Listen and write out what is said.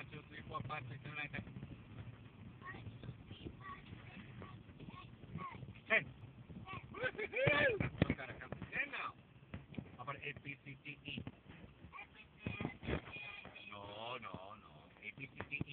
one, two, three, four, five, six, seven, eight, nine. Ten. Look at it, come. Ten now. How about A, B, C, D, E? No, no, no. A, B, C, D, E.